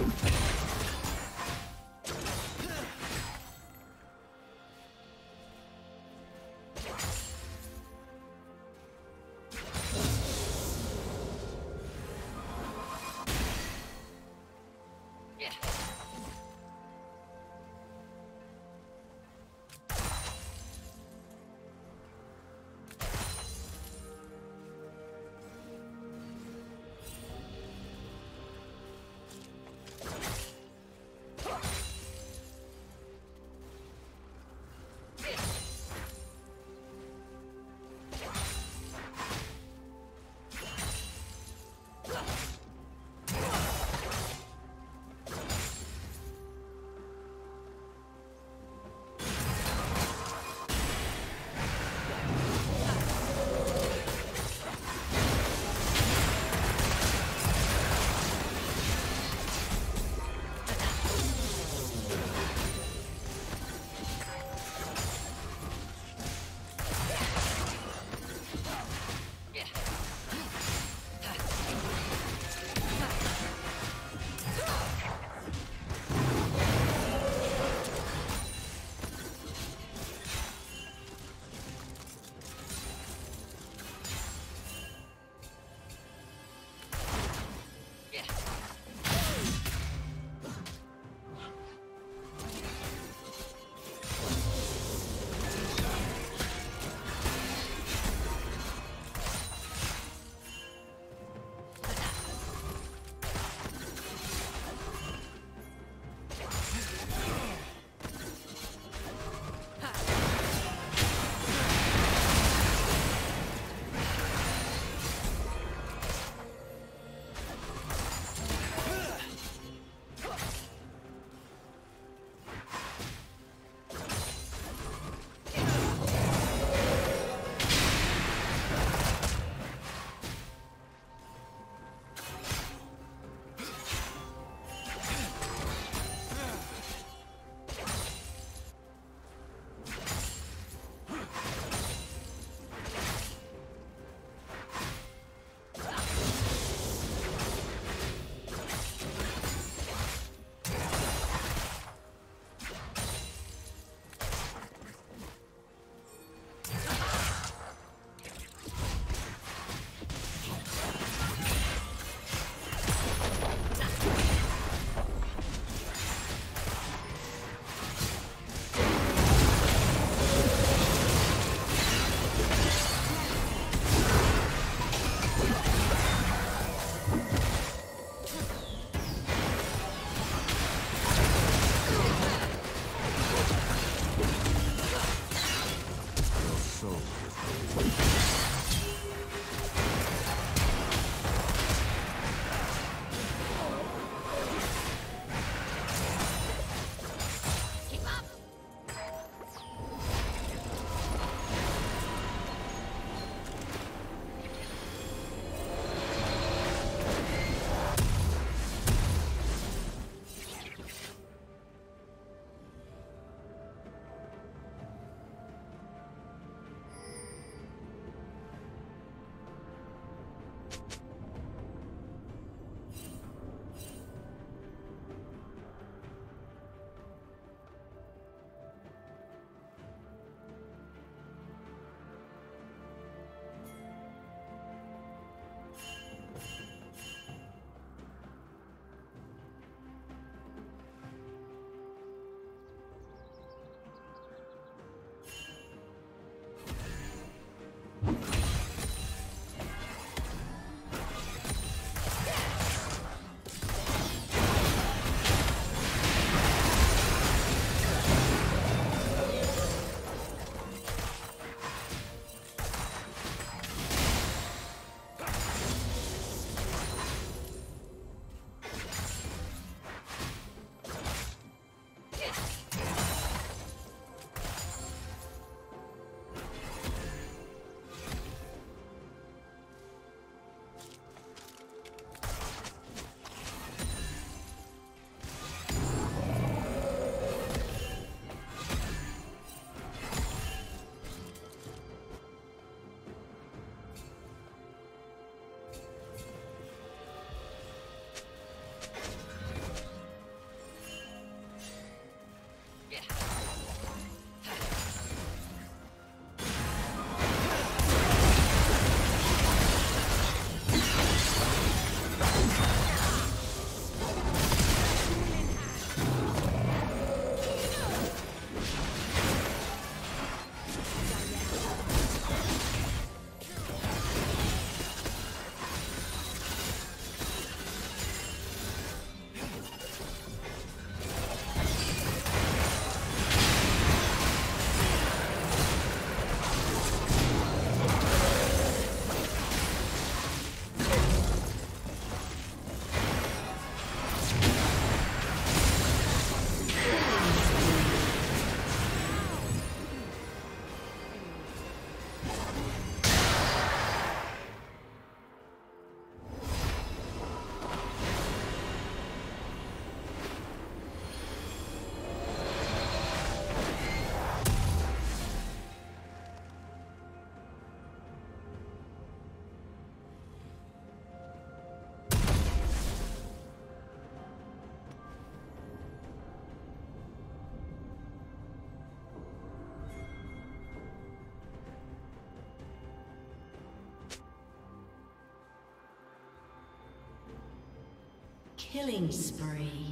you Killing spree.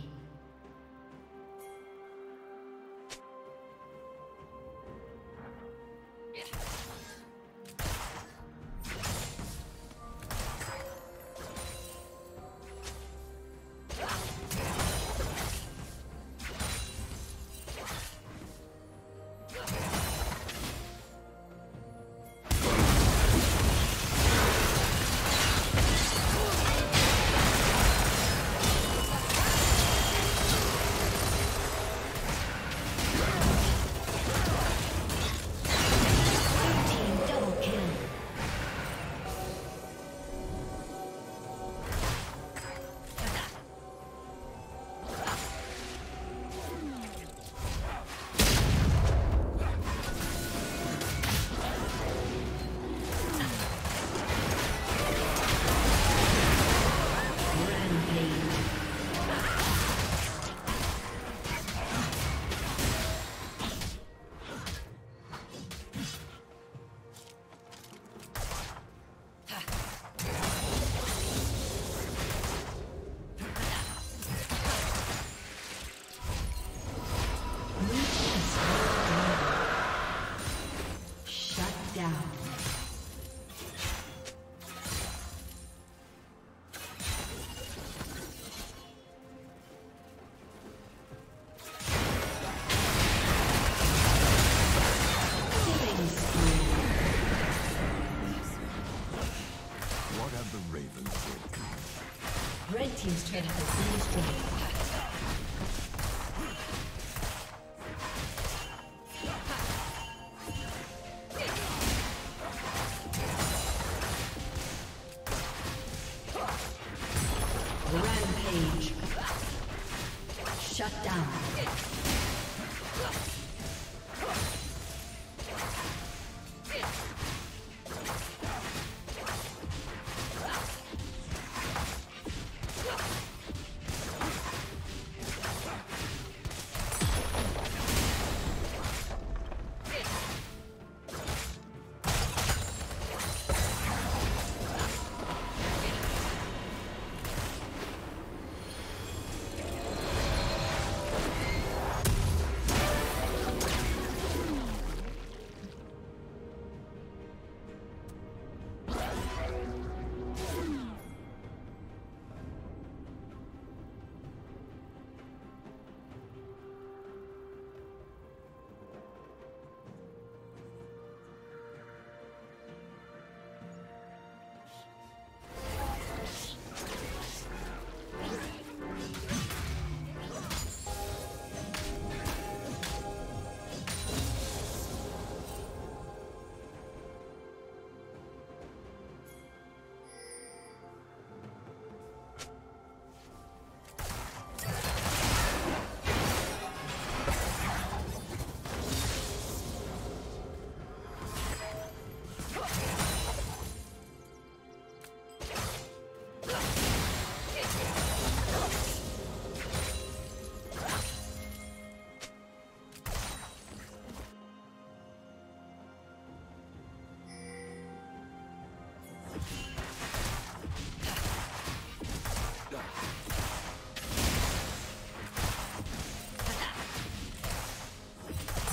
Turret has been destroyed.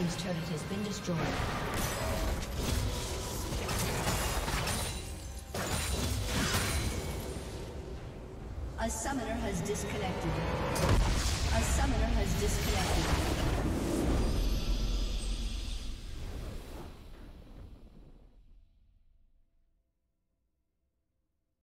A summoner has disconnected. A summoner has disconnected.